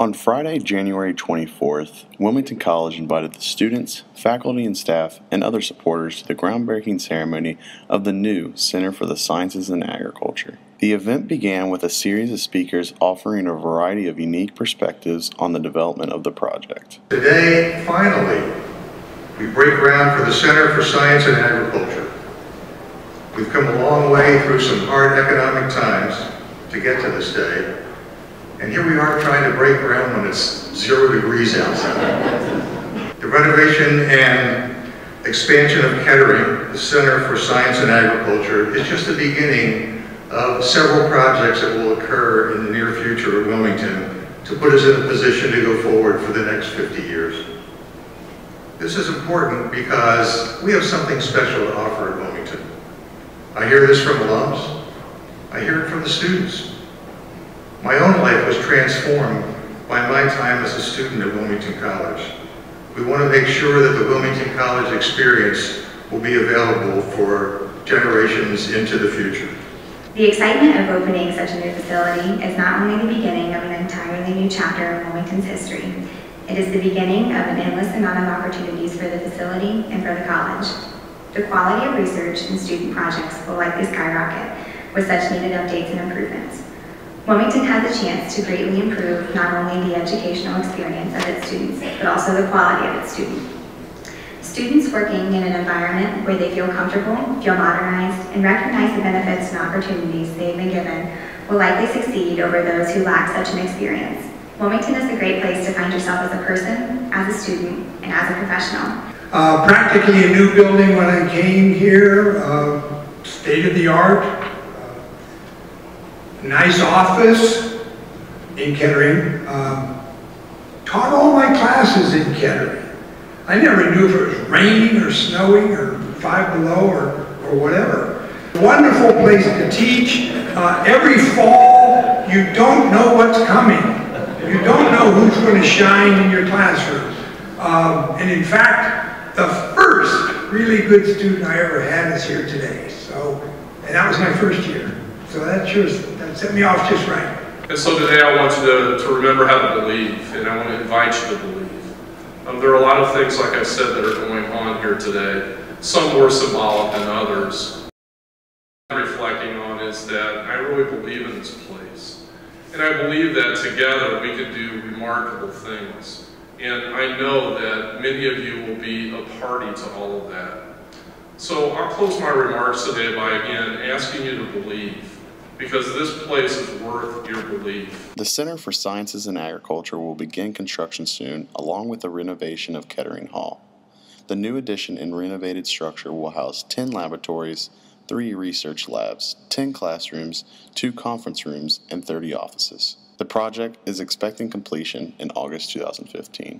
On Friday, January 24th, Wilmington College invited the students, faculty, and staff, and other supporters to the groundbreaking ceremony of the new Center for the Sciences and Agriculture. The event began with a series of speakers offering a variety of unique perspectives on the development of the project. Today, finally, we break ground for the Center for Science and Agriculture. We've come a long way through some hard economic times to get to this day, and here we are trying to break ground when it's zero degrees outside. The renovation and expansion of Kettering, the Center for Science and Agriculture, is just the beginning of several projects that will occur in the near future of Wilmington to put us in a position to go forward for the next 50 years. This is important because we have something special to offer at Wilmington. I hear this from alums. I hear it from the students. My own life was transformed by my time as a student at Wilmington College. We want to make sure that the Wilmington College experience will be available for generations into the future. The excitement of opening such a new facility is not only the beginning of an entirely new chapter in Wilmington's history, it is the beginning of an endless amount of opportunities for the facility and for the college. The quality of research and student projects will likely skyrocket with such needed updates and improvements. Wilmington has the chance to greatly improve not only the educational experience of its students, but also the quality of its students. Students working in an environment where they feel comfortable, feel modernized, and recognize the benefits and opportunities they have been given will likely succeed over those who lack such an experience. Wilmington is a great place to find yourself as a person, as a student, and as a professional. Uh, practically a new building when I came here, uh, state of the art, nice office in Kettering. Um, taught all my classes in Kettering. I never knew if it was raining or snowing or five below or, or whatever. Wonderful place to teach. Uh, every fall, you don't know what's coming. You don't know who's going to shine in your classroom. Um, and in fact, the first really good student I ever had is here today. So, and that was my first year. So that sure that set me off just right. And so today I want you to, to remember how to believe, and I want to invite you to believe. Um, there are a lot of things, like I said, that are going on here today. Some more symbolic than others. I'm reflecting on is that I really believe in this place. And I believe that together we can do remarkable things. And I know that many of you will be a party to all of that. So I'll close my remarks today by again asking you to believe because this place is worth your belief. The Center for Sciences and Agriculture will begin construction soon, along with the renovation of Kettering Hall. The new addition and renovated structure will house 10 laboratories, 3 research labs, 10 classrooms, 2 conference rooms, and 30 offices. The project is expecting completion in August 2015.